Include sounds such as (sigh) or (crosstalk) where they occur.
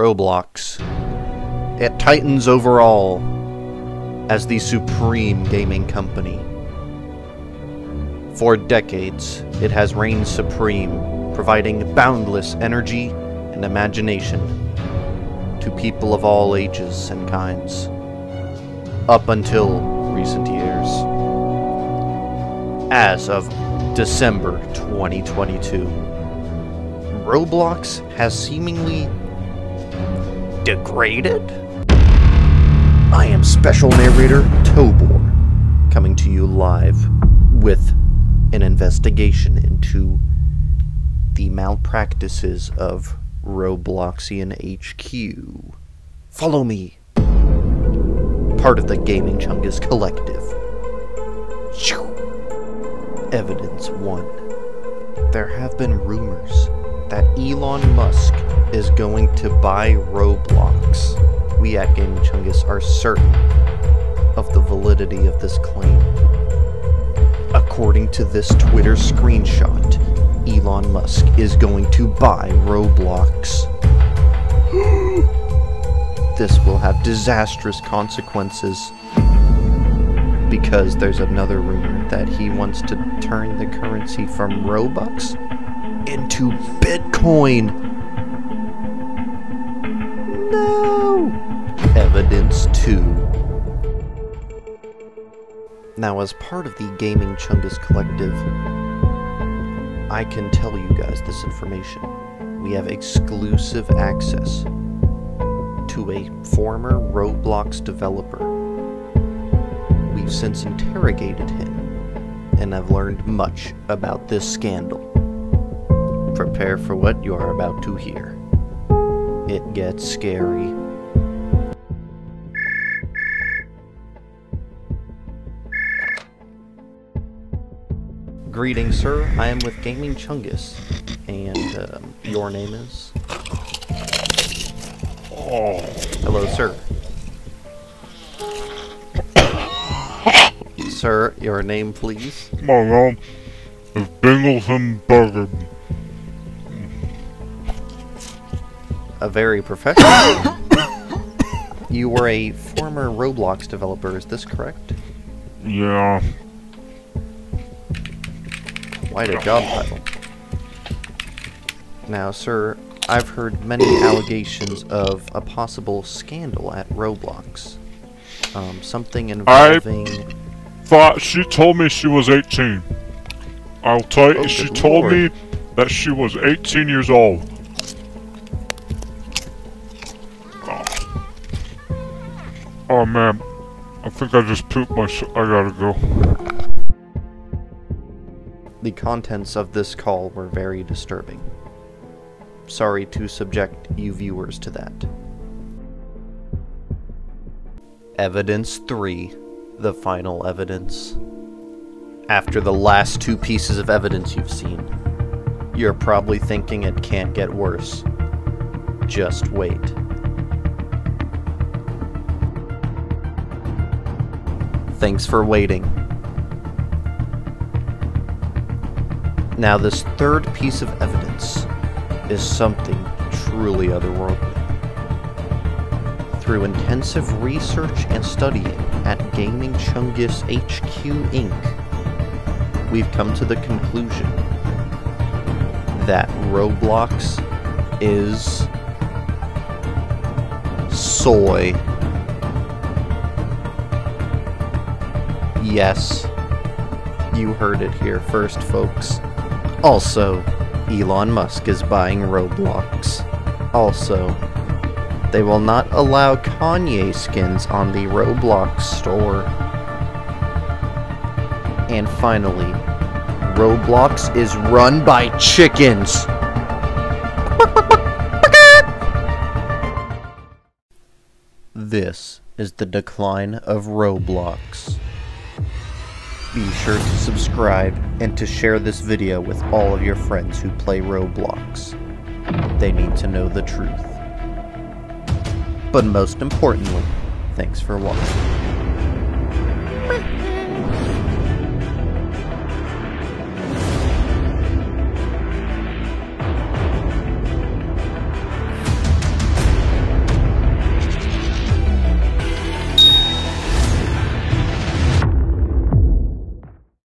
Roblox. It tightens overall as the supreme gaming company. For decades, it has reigned supreme, providing boundless energy and imagination to people of all ages and kinds, up until recent years. As of December 2022, Roblox has seemingly degraded? I am special narrator Tobor, coming to you live with an investigation into the malpractices of Robloxian HQ. Follow me. Part of the Gaming Chungus Collective. Evidence 1. There have been rumors that Elon Musk is going to buy Roblox. We at Gaming Chungus are certain of the validity of this claim. According to this Twitter screenshot, Elon Musk is going to buy Roblox. (gasps) this will have disastrous consequences because there's another rumor that he wants to turn the currency from Robux into Bitcoin. Evidence 2. Now, as part of the Gaming Chungus Collective, I can tell you guys this information. We have exclusive access to a former Roblox developer. We've since interrogated him and have learned much about this scandal. Prepare for what you are about to hear. It gets scary. Greetings, sir. I am with Gaming Chungus. And um, your name is? Oh, Hello, sir. sir, your name, please? my name is Bingleton Burger. A very professional. you were a former Roblox developer, is this correct? Yeah, Quite a job title. Now, sir, I've heard many allegations of a possible scandal at Roblox. Um, something involving... I thought she told me she was 18. I'll tell you, Oh, she told lord. me that she was 18 years old. Oh. Oh, man, I think I just pooped my. I gotta go. The contents of this call were very disturbing. Sorry to subject you viewers to that. Evidence 3. The final evidence. After the last two pieces of evidence you've seen, you're probably thinking it can't get worse. Just wait. Thanks for waiting. Now, this third piece of evidence is something truly otherworldly. Through intensive research and studying at Gaming Chungus HQ Inc., we've come to the conclusion that Roblox is soy. Yes, you heard it here first, folks. Also, Elon Musk is buying Roblox. Also, they will not allow Kanye skins on the Roblox store. And finally, Roblox is run by chickens. This is the decline of Roblox. Be sure to subscribe and to share this video with all of your friends who play Roblox. They need to know the truth. But most importantly, thanks for watching.